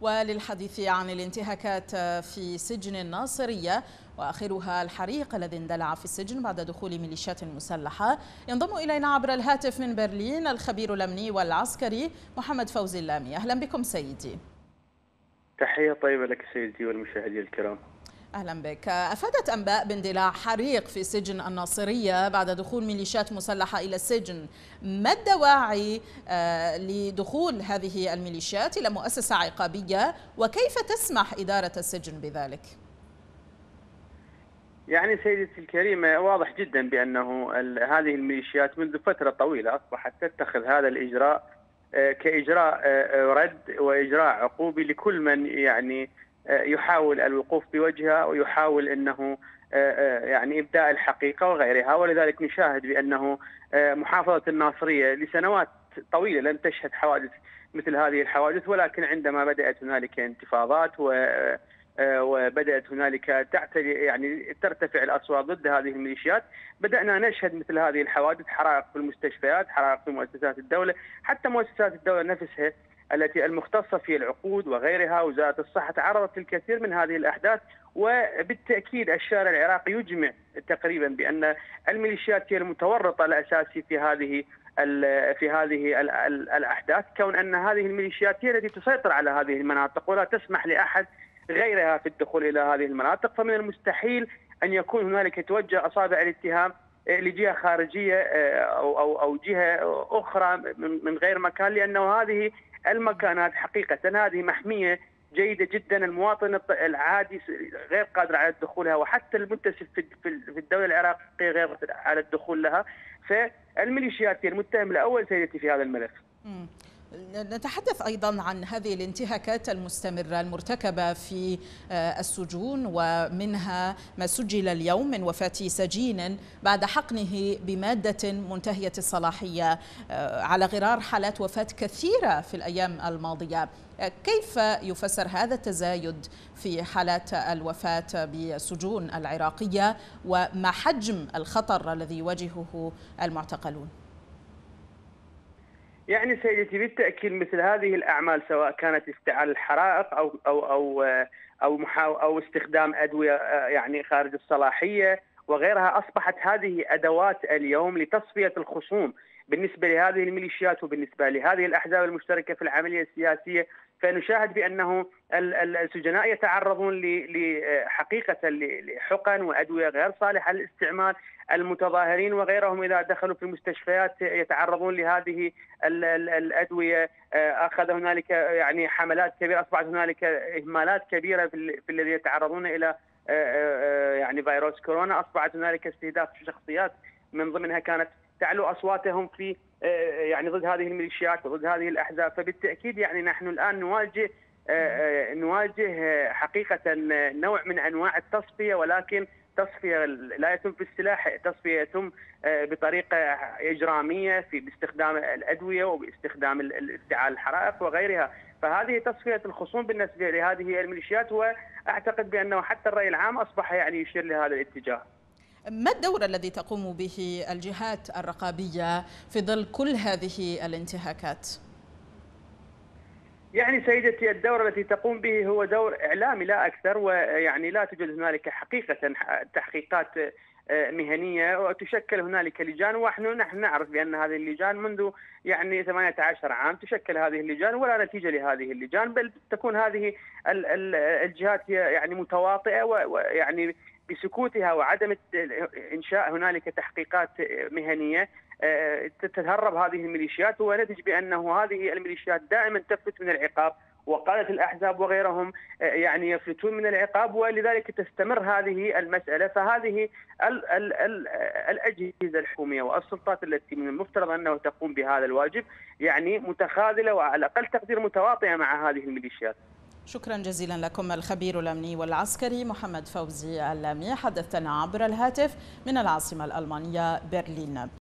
وللحديث عن الانتهاكات في سجن الناصرية وآخرها الحريق الذي اندلع في السجن بعد دخول ميليشيات مسلحة. ينضم إلينا عبر الهاتف من برلين الخبير الأمني والعسكري محمد فوزي اللامي. أهلا بكم سيدي. تحية طيبة لك سيدي والمشاهدين الكرام. أهلا بك. أفادت أنباء باندلاع حريق في سجن الناصرية بعد دخول ميليشيات مسلحة إلى السجن؟ ما الدواعي لدخول هذه الميليشيات إلى مؤسسة عقابية؟ وكيف تسمح إدارة السجن بذلك؟ يعني سيدتي الكريمة واضح جدا بأنه هذه الميليشيات منذ فترة طويلة أصبحت تتخذ هذا الإجراء كإجراء رد وإجراء عقوبي لكل من يعني يحاول الوقوف بوجهها ويحاول إنه يعني إبداء الحقيقة وغيرها. ولذلك نشاهد بأنه محافظة الناصرية لسنوات طويلة لم تشهد حوادث مثل هذه الحوادث ولكن عندما بدأت هنالك انتفاضات و وبدأت هنالك تعتلي يعني ترتفع الأصوات ضد هذه الميليشيات، بدأنا نشهد مثل هذه الحوادث حرائق في المستشفيات، حرائق في مؤسسات الدولة، حتى مؤسسات الدولة نفسها التي المختصة في العقود وغيرها وزارة الصحة تعرضت للكثير من هذه الأحداث وبالتأكيد الشارع العراقي يجمع تقريبا بأن الميليشيات هي المتورطة الأساسي في هذه في هذه الأحداث كون أن هذه الميليشيات هي التي تسيطر على هذه المناطق ولا تسمح لأحد غيرها في الدخول إلى هذه المناطق. فمن المستحيل أن يكون هنالك توجه أصابع الاتهام لجهة خارجية أو أو أو جهة أخرى من غير مكان لأنه هذه المكانات حقيقة. هذه محمية جيدة جدا. المواطن العادي غير قادر على دخولها وحتى المنتسب في الدولة العراقية غير على الدخول لها. فالميليشيات المتهم الأول سيدتي في هذا الملف. نتحدث أيضا عن هذه الانتهاكات المستمرة المرتكبة في السجون ومنها ما سجل اليوم من وفاة سجين بعد حقنه بمادة منتهية الصلاحية على غرار حالات وفاة كثيرة في الأيام الماضية. كيف يفسر هذا التزايد في حالات الوفاة بالسجون العراقية وما حجم الخطر الذي يواجهه المعتقلون؟ يعني سيدتي بالتاكيد مثل هذه الأعمال سواء كانت افتعال الحرائق أو أو أو أو أو استخدام أدوية يعني خارج الصلاحية وغيرها أصبحت هذه أدوات اليوم لتصفية الخصوم بالنسبة لهذه الميليشيات وبالنسبة لهذه الأحزاب المشتركة في العملية السياسية. فنشاهد بأنه السجناء يتعرضون لحقيقه لحقن وأدوية غير صالحة للاستعمال، المتظاهرين وغيرهم إذا دخلوا في المستشفيات يتعرضون لهذه الأدوية، أخذ هنالك يعني حملات كبيرة أصبحت هنالك إهمالات كبيرة في الذين يتعرضون إلى يعني فيروس كورونا، أصبحت هنالك استهداف شخصيات من ضمنها كانت تعلو أصواتهم في يعني ضد هذه الميليشيات وضد هذه الأحزاب. فبالتأكيد يعني نحن الآن نواجه نواجه حقيقة نوع من أنواع التصفية ولكن تصفية لا يتم في السلاح تصفية يتم بطريقة إجرامية في باستخدام الأدوية وباستخدام افتعال الحرائق وغيرها. فهذه تصفية الخصوم بالنسبة لهذه الميليشيات. واعتقد بأنه حتى الرأي العام أصبح يعني يشير لهذا الاتجاه. ما الدور الذي تقوم به الجهات الرقابية في ظل كل هذه الانتهاكات؟ يعني سيدتي الدور الذي تقوم به هو دور إعلامي لا أكثر ويعني لا توجد هنالك حقيقة تحقيقات مهنية وتشكل هنالك لجان ونحن نحن نعرف بأن هذه اللجان منذ يعني 18 عام تشكل هذه اللجان ولا نتيجة لهذه اللجان بل تكون هذه الجهات هي يعني متواطئة ويعني بسكوتها وعدم إنشاء هنالك تحقيقات مهنية تتهرب هذه الميليشيات ونتج بأنه هذه الميليشيات دائما تفلت من العقاب وقالت الأحزاب وغيرهم يعني يفلتون من العقاب ولذلك تستمر هذه المسألة. فهذه ال ال ال الأجهزة الحكومية والسلطات التي من المفترض انه تقوم بهذا الواجب يعني متخاذلة وعلى أقل تقدير متواطئة مع هذه الميليشيات. شكرا جزيلا لكم الخبير الأمني والعسكري محمد فوزي اللامي حدثنا عبر الهاتف من العاصمة الألمانية برلين.